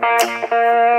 Música